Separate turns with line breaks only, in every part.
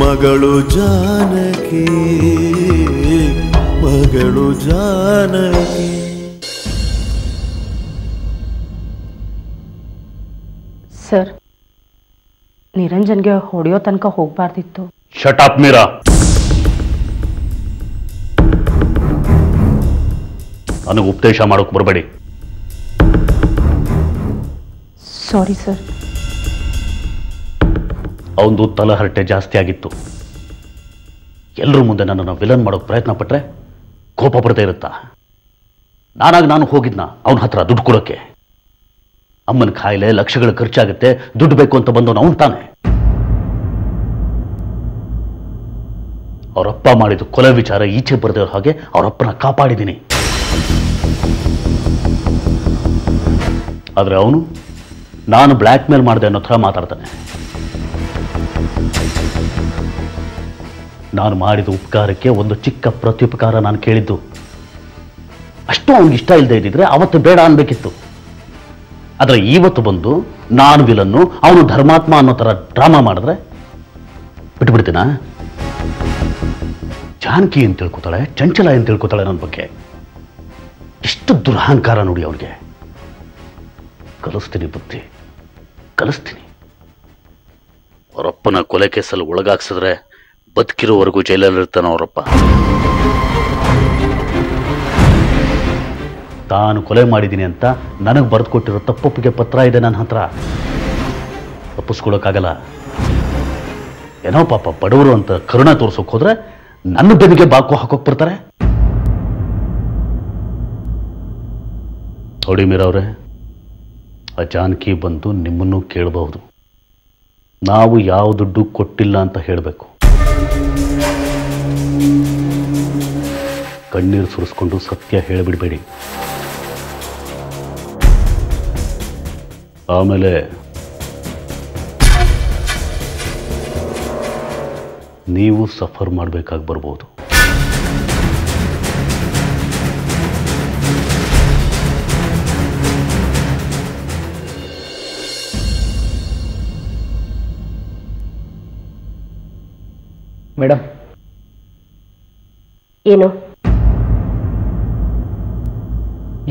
ಮಗಳು ಜಾನಕಿ ಮಗಳು ಜಾನಕಿ.
ಸರ್ ನಿರಂಜನ್ಗೆ ಹೊಡೆಯೋ ತನಕ ಹೋಗ್ಬಾರ್ದಿತ್ತು.
ಶಟ್ ಅಪ್ ಮೀರಾ ನನಗೆ ಉಪದೇಶ ಮಾಡೋಕೆ ಬರಬೇಡಿ.
ಸಾರಿ ಸರ್
ಅವನದು ತಲಹರಟೆ ಜಾಸ್ತಿ ಆಗಿತ್ತು. ಎಲ್ಲರ ಮುಂದೆ ನನ್ನನ್ನು ವಿಲನ್ ಮಾಡೋಕ್ಕೆ ಪ್ರಯತ್ನ ಪಟ್ಟರೆ ಕೋಪ ಪಡ್ತಾ ಇರುತ್ತಾ? ನಾನಾಗ ನಾನು ಹೋಗಿದ್ನ ಅವನ ಹತ್ರ ದುಡ್ಡು ಕೊಡೋಕ್ಕೆ ಅಮ್ಮನ ಕಾಯಿಲೆ ಲಕ್ಷಗಳ ಖರ್ಚಾಗುತ್ತೆ, ದುಡ್ಡು ಬೇಕು ಅಂತ ಬಂದವನು ಅವನು ತಾನೆ. ಅವರಪ್ಪ ಮಾಡಿದ ಕೊಲೆ ವಿಚಾರ ಈಚೆ ಬರೆದಿರೋ ಹಾಗೆ ಅವರಪ್ಪನ ಕಾಪಾಡಿದ್ದೀನಿ. ಆದರೆ ಅವನು ನಾನು ಬ್ಲ್ಯಾಕ್ ಮೇಲ್ ಮಾಡಿದೆ ಅನ್ನೋ ಥರ ಮಾತಾಡ್ತಾನೆ. ನಾನು ಮಾಡಿದ ಉಪಕಾರಕ್ಕೆ ಒಂದು ಚಿಕ್ಕ ಪ್ರತ್ಯುಪಕಾರ ನಾನು ಕೇಳಿದ್ದು. ಅಷ್ಟು ಅವನಿಗೆ ಇಷ್ಟ ಇಲ್ಲದೆ ಇದ್ದಿದ್ರೆ ಅವತ್ತು ಬೇಡ ಅನ್ಬೇಕಿತ್ತು. ಆದರೆ ಇವತ್ತು ಬಂದು ನಾನು ವಿಲನ್ನು ಅವನು ಧರ್ಮಾತ್ಮ ಅನ್ನೋ ಥರ ಡ್ರಾಮಾ ಮಾಡಿದ್ರೆ ಬಿಟ್ಬಿಡ್ತೀನ? ಜಾನಕಿ ಅಂತ ತಿಳ್ಕೊತಾಳೆ ಚಂಚಲ ಅಂತ ತಿಳ್ಕೊತಾಳೆ ನನ್ನ ಬಗ್ಗೆ. ಎಷ್ಟು ದುರಹಂಕಾರ ನೋಡಿ ಅವನಿಗೆ. ಕಲಿಸ್ತೀನಿ ಬುದ್ಧಿ, ಕಲಿಸ್ತೀನಿ. ಅವರಪ್ಪನ ಕೊಲೆ ಕೇಸಲ್ಲಿ ಒಳಗಾಕ್ಸಿದ್ರೆ ಬದುಕಿರೋವರೆಗೂ ಜೈಲಲ್ಲಿರ್ತಾನೆ ಅವರಪ್ಪ. ತಾನು ಕೊಲೆ ಮಾಡಿದ್ದೀನಿ ಅಂತ ನನಗೆ ಬರೆದು ಕೊಟ್ಟಿರೋ ತಪ್ಪೊಪ್ಪಿಗೆ ಪತ್ರ ಇದೆ ನನ್ನ ಹತ್ರ. ತಪ್ಪಿಸ್ಕೊಳಕ್ಕಾಗಲ್ಲ. ಏನೋ ಪಾಪ ಬಡವರು ಅಂತ ಕರುಣ ತೋರ್ಸೋಕೆ ಹೋದ್ರೆ ನನ್ನ ಬೆನ್ನಿಗೆ ಬಾಕು ಹಾಕೋಕ್ ಬರ್ತಾರೆ. ನೋಡಿ ಮೀರವ್ರೆ ಆ ಜಾನಕಿ ಬಂದು ನಿಮ್ಮನ್ನು ಕೇಳಬಹುದು. ನಾವು ಯಾವ ದುಡ್ಡು ಕೊಟ್ಟಿಲ್ಲ ಅಂತ ಹೇಳಬೇಕು. ಕಣ್ಣೀರು ಸುರಿಸ್ಕೊಂಡು ಸತ್ಯ ಹೇಳಿಬಿಡಬೇಡಿ. ಆಮೇಲೆ ನೀವು ಸಫರ್ ಮಾಡಬೇಕಾಗಿ ಬರ್ಬೋದು.
ಮೇಡಮ್
ಏನು?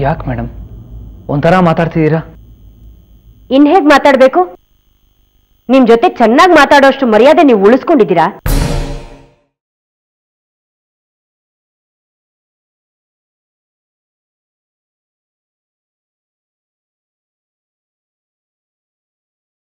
ಯಾಕೆ ಮೇಡಮ್? ಒಂಥರ ಮಾತಾಡ್ತಿದ್ದೀರಾ?
ಇನ್ ಹೇಗ್ ಮಾತಾಡ್ಬೇಕು? ನಿಮ್ ಜೊತೆ ಚೆನ್ನಾಗಿ ಮಾತಾಡೋಷ್ಟು ಮರ್ಯಾದೆ ನೀವು ಉಳಿಸ್ಕೊಂಡಿದ್ದೀರಾ?